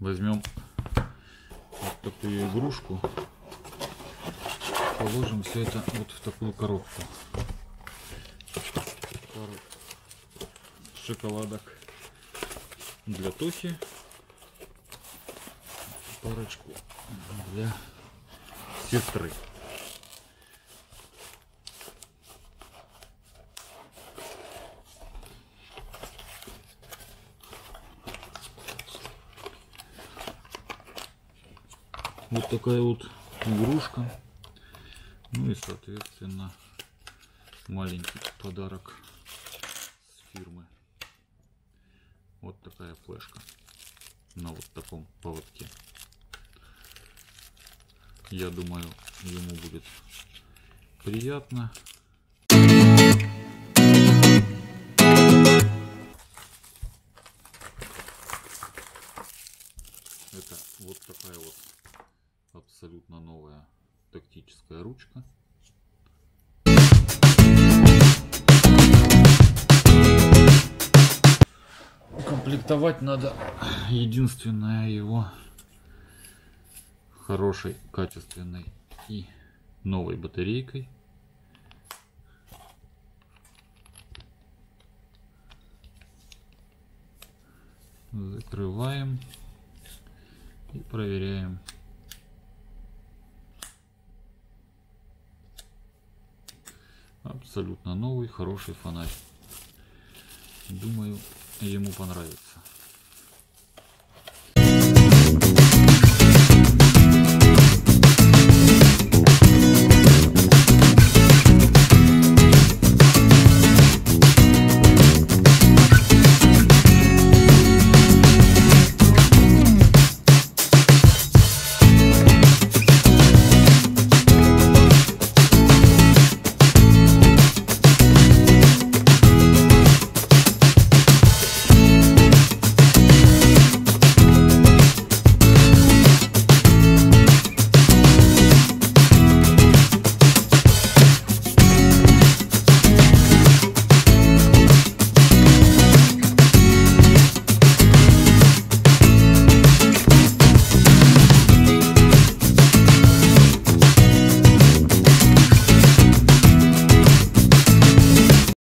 возьмем вот такую игрушку, положим все это вот в такую коробку. Пару шоколадок для Тохи, парочку для сестры. Вот такая вот игрушка. Ну и соответственно маленький подарок с фирмы. Вот такая флешка на вот таком поводке. Я думаю, ему будет приятно. Это вот такая вот абсолютно новая тактическая ручка. Комплектовать надо единственное его хорошей, качественной и новой батарейкой. Закрываем и проверяем. Абсолютно новый, хороший фонарь. Думаю, ему понравится.